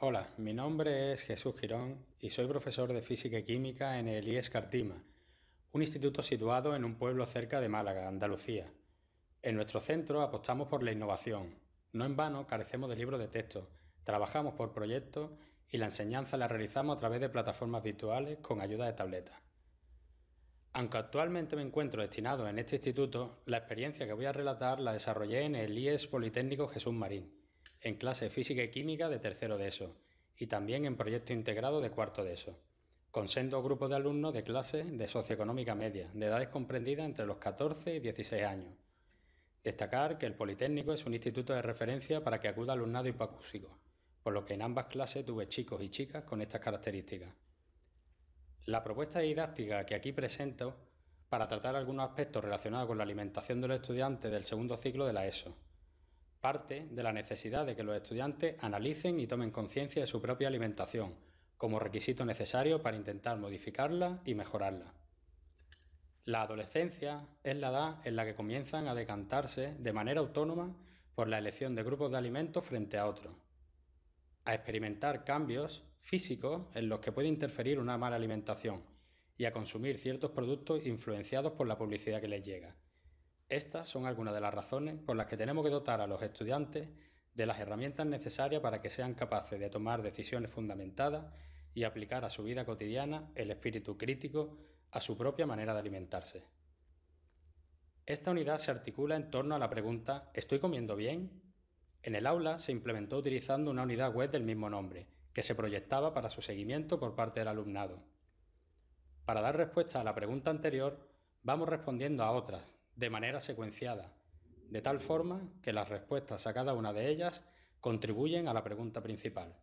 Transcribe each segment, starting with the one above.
Hola, mi nombre es Jesús Girón y soy profesor de Física y Química en el IES Cartima, un instituto situado en un pueblo cerca de Málaga, Andalucía. En nuestro centro apostamos por la innovación. No en vano carecemos de libros de texto, trabajamos por proyectos y la enseñanza la realizamos a través de plataformas virtuales con ayuda de tabletas. Aunque actualmente me encuentro destinado en este instituto, la experiencia que voy a relatar la desarrollé en el IES Politécnico Jesús Marín, en clase Física y Química de tercero de ESO, y también en proyecto integrado de cuarto de ESO, con sendos grupos de alumnos de clase de socioeconómica media, de edades comprendidas entre los 14 y 16 años. Destacar que el Politécnico es un instituto de referencia para que acuda alumnado hipacúsico, por lo que en ambas clases tuve chicos y chicas con estas características. La propuesta didáctica que aquí presento para tratar algunos aspectos relacionados con la alimentación de los estudiantes del segundo ciclo de la ESO. Parte de la necesidad de que los estudiantes analicen y tomen conciencia de su propia alimentación como requisito necesario para intentar modificarla y mejorarla. La adolescencia es la edad en la que comienzan a decantarse de manera autónoma por la elección de grupos de alimentos frente a otros a experimentar cambios físicos en los que puede interferir una mala alimentación y a consumir ciertos productos influenciados por la publicidad que les llega. Estas son algunas de las razones por las que tenemos que dotar a los estudiantes de las herramientas necesarias para que sean capaces de tomar decisiones fundamentadas y aplicar a su vida cotidiana el espíritu crítico a su propia manera de alimentarse. Esta unidad se articula en torno a la pregunta ¿Estoy comiendo bien? En el aula se implementó utilizando una unidad web del mismo nombre, que se proyectaba para su seguimiento por parte del alumnado. Para dar respuesta a la pregunta anterior, vamos respondiendo a otras, de manera secuenciada, de tal forma que las respuestas a cada una de ellas contribuyen a la pregunta principal.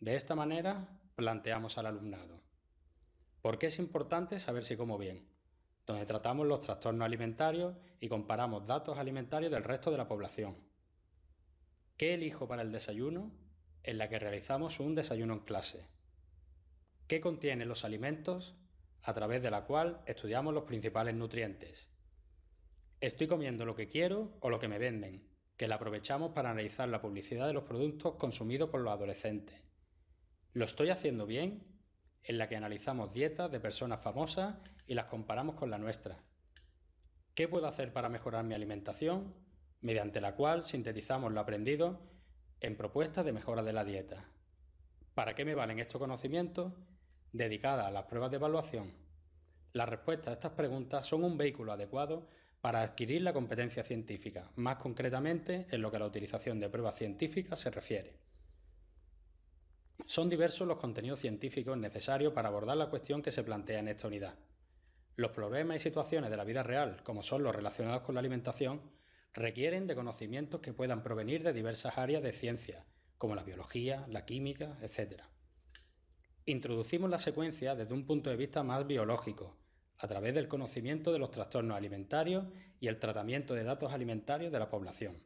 De esta manera, planteamos al alumnado. ¿Por qué es importante saber si como bien? Donde tratamos los trastornos alimentarios y comparamos datos alimentarios del resto de la población. ¿Qué elijo para el desayuno? En la que realizamos un desayuno en clase. ¿Qué contienen los alimentos? A través de la cual estudiamos los principales nutrientes. ¿Estoy comiendo lo que quiero o lo que me venden? Que la aprovechamos para analizar la publicidad de los productos consumidos por los adolescentes. ¿Lo estoy haciendo bien? En la que analizamos dietas de personas famosas y las comparamos con la nuestra. ¿Qué puedo hacer para mejorar mi alimentación? mediante la cual sintetizamos lo aprendido en propuestas de mejora de la dieta. ¿Para qué me valen estos conocimientos? Dedicadas a las pruebas de evaluación. Las respuestas a estas preguntas son un vehículo adecuado para adquirir la competencia científica, más concretamente en lo que a la utilización de pruebas científicas se refiere. Son diversos los contenidos científicos necesarios para abordar la cuestión que se plantea en esta unidad. Los problemas y situaciones de la vida real, como son los relacionados con la alimentación, requieren de conocimientos que puedan provenir de diversas áreas de ciencia, como la biología, la química, etc. Introducimos la secuencia desde un punto de vista más biológico, a través del conocimiento de los trastornos alimentarios y el tratamiento de datos alimentarios de la población.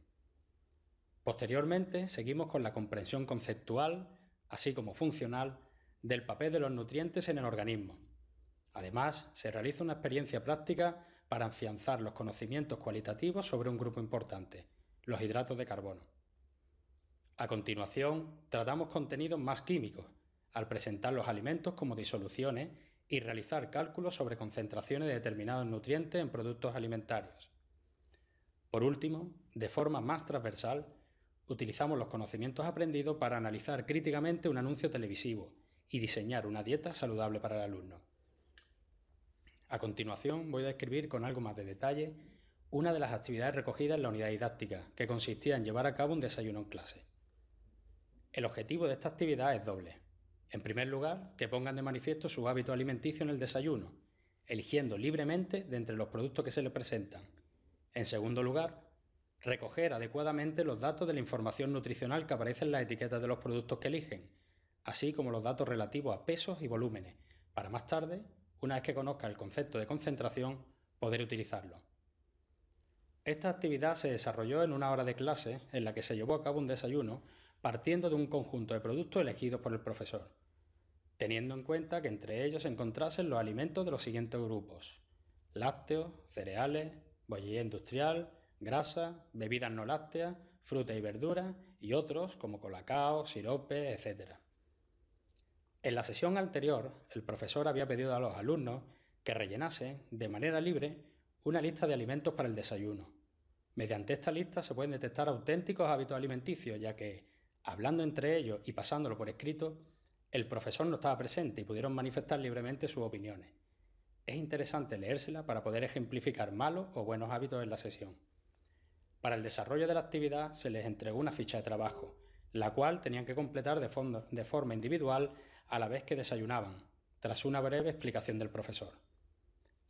Posteriormente, seguimos con la comprensión conceptual, así como funcional, del papel de los nutrientes en el organismo. Además, se realiza una experiencia práctica para afianzar los conocimientos cualitativos sobre un grupo importante, los hidratos de carbono. A continuación, tratamos contenidos más químicos, al presentar los alimentos como disoluciones y realizar cálculos sobre concentraciones de determinados nutrientes en productos alimentarios. Por último, de forma más transversal, utilizamos los conocimientos aprendidos para analizar críticamente un anuncio televisivo y diseñar una dieta saludable para el alumno. A continuación voy a describir con algo más de detalle una de las actividades recogidas en la unidad didáctica, que consistía en llevar a cabo un desayuno en clase. El objetivo de esta actividad es doble. En primer lugar, que pongan de manifiesto su hábito alimenticio en el desayuno, eligiendo libremente de entre los productos que se les presentan. En segundo lugar, recoger adecuadamente los datos de la información nutricional que aparece en las etiquetas de los productos que eligen, así como los datos relativos a pesos y volúmenes, para más tarde una vez que conozca el concepto de concentración, poder utilizarlo. Esta actividad se desarrolló en una hora de clase en la que se llevó a cabo un desayuno partiendo de un conjunto de productos elegidos por el profesor, teniendo en cuenta que entre ellos se encontrasen los alimentos de los siguientes grupos: lácteos, cereales, bollería industrial, grasa, bebidas no lácteas, fruta y verduras y otros como colacao, sirope, etc. En la sesión anterior, el profesor había pedido a los alumnos que rellenasen, de manera libre, una lista de alimentos para el desayuno. Mediante esta lista se pueden detectar auténticos hábitos alimenticios, ya que, hablando entre ellos y pasándolo por escrito, el profesor no estaba presente y pudieron manifestar libremente sus opiniones. Es interesante leérsela para poder ejemplificar malos o buenos hábitos en la sesión. Para el desarrollo de la actividad se les entregó una ficha de trabajo, la cual tenían que completar de, de forma individual a la vez que desayunaban, tras una breve explicación del profesor.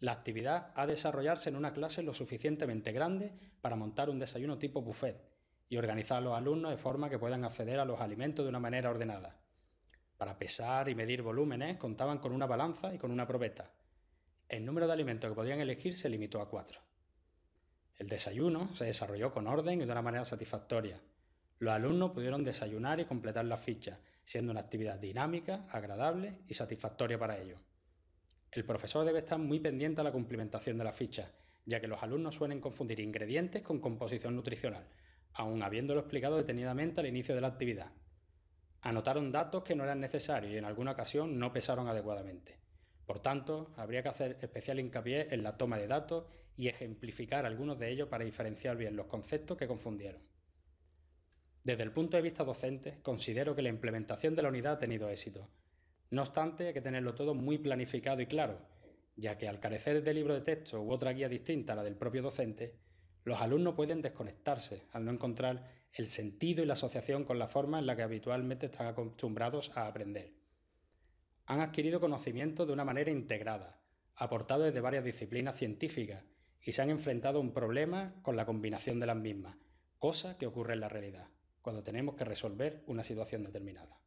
La actividad ha de desarrollarse en una clase lo suficientemente grande para montar un desayuno tipo buffet y organizar a los alumnos de forma que puedan acceder a los alimentos de una manera ordenada. Para pesar y medir volúmenes contaban con una balanza y con una probeta. El número de alimentos que podían elegir se limitó a cuatro. El desayuno se desarrolló con orden y de una manera satisfactoria. Los alumnos pudieron desayunar y completar las fichas, siendo una actividad dinámica, agradable y satisfactoria para ellos. El profesor debe estar muy pendiente a la cumplimentación de las fichas, ya que los alumnos suelen confundir ingredientes con composición nutricional, aun habiéndolo explicado detenidamente al inicio de la actividad. Anotaron datos que no eran necesarios y en alguna ocasión no pesaron adecuadamente. Por tanto, habría que hacer especial hincapié en la toma de datos y ejemplificar algunos de ellos para diferenciar bien los conceptos que confundieron. Desde el punto de vista docente, considero que la implementación de la unidad ha tenido éxito. No obstante, hay que tenerlo todo muy planificado y claro, ya que al carecer de libro de texto u otra guía distinta a la del propio docente, los alumnos pueden desconectarse al no encontrar el sentido y la asociación con la forma en la que habitualmente están acostumbrados a aprender. Han adquirido conocimiento de una manera integrada, aportado desde varias disciplinas científicas, y se han enfrentado a un problema con la combinación de las mismas, cosa que ocurre en la realidad cuando tenemos que resolver una situación determinada.